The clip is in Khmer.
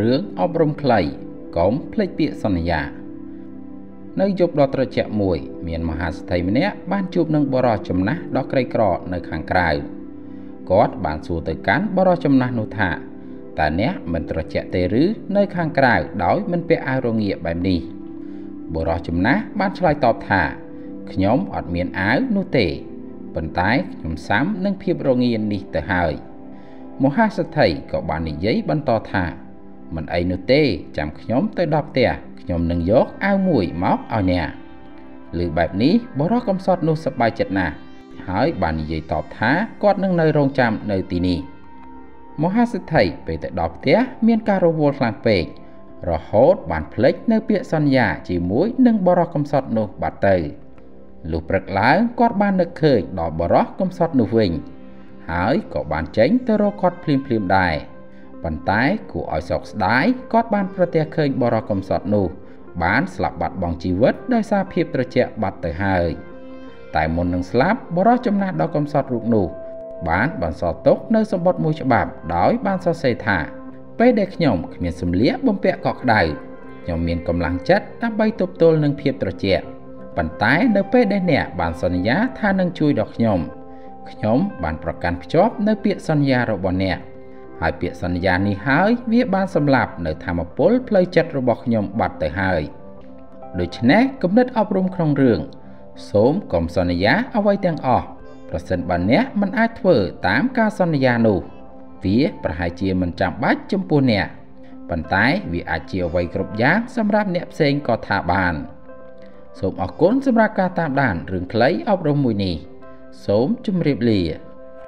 រឿងអប់រំខ្លីកុំភ្លេចពាក្យសន្យា នៅយប់ដ៏ត្រជាក់មួយ មានមហាសេដ្ឋីម្នាក់បានជួបនឹងបរិសចំណាស់ដ៏ក្រីក្រនៅខាងក្រៅគាត់បានសួរទៅកាន់បរិសចំណាស់នោះថាតើអ្នកមិនត្រជាក់ទេឬនៅខាងក្រៅដោយមិនពាក់អាវរងាបែបនេះបរិសចំណាស់បានឆ្លើយតបថាខ្ញុំអត់មានអាវនោះទេប៉ុន្តែខ្ញុំសាំនឹងភាពរងានេះទៅហើយមហាសេដ្ឋីក៏បាននិយាយបន្តថា មិនអីនោះទេ ចាំខ្ញុំទៅដល់ផ្ទះខ្ញុំនឹងយកអាវមួយមកឲ្យអ្នកឬបែបនេះបរិសកំសត់នោះសប្បាយចិត្តណាស់ហើយបាននិយាយតបថាគាត់នឹងនៅរងចាំនៅទីនេះមហាសិទ្ធិពេលទៅដល់ផ្ទះមានការរវល់ខ្លាំងពេករហូតបានភ្លេចនៅពាក្យសន្យាជាមួយនឹងបរិសកំសត់នោះបាត់ទៅលុះព្រឹកឡើងគាត់បាននឹកឃើញដល់បរិសកំសត់នោះវិញ ហើយក៏បានចេញទៅរកគាត់ភ្លាមភ្លាមដែរ ប៉ុន្តែគួរឲ្យសោកស្ដាយគាត់បានប្រទះឃើញបរិសកំសត់នោះ បានស្លាប់បាត់បង់ជីវិតដោយសារភាពត្រជាក់បាត់ទៅហើយតែមុននឹងស្លាប់បរិសចំណាស់ដ៏កំសត់រូបនោះបានបន្សល់ទុកនៅសម្បត្តិមួយច្បាប់ដោយបានសរសេរថា ពេលដែលខ្ញុំគ្មានសម្លៀកបំពាក់កក់ក្ដៅខ្ញុំមានកម្លាំងចិត្តដើម្បីទប់ទល់នឹងភាពត្រជាក់ប៉ុន្តែនៅពេលដែលអ្នកបានសន្យាថានឹងជួយដល់ខ្ញុំខ្ញុំបានប្រកាន់ភ្ជាប់នៅពាក្យសន្យារបស់អ្នក ហើយពាក្យសន្យានេះហើយវាបានសម្លាប់នៅធម្មពលផ្លូវចិត្តរបស់ខ្ញុំបាត់ទៅហើយដូច្នេះគំនិតអប់រំក្នុងរឿងសូមកុំសន្យាអ្វីទាំងអស់ប្រសិនបើអ្នកមិនអាចធ្វើតាមការសន្យានោះ វាប្រហែលជាមិនចាំបាច់ចំពោះអ្នកប៉ុន្តែវាអាចជាអ្វីគ្រប់យ៉ាងសម្រាប់អ្នកផ្សេងក៏ថាបានសូមអរគុណសម្រាប់ការតាមដានរឿងខ្លីអប់រំមួយនេះ សូមជម្រាបលា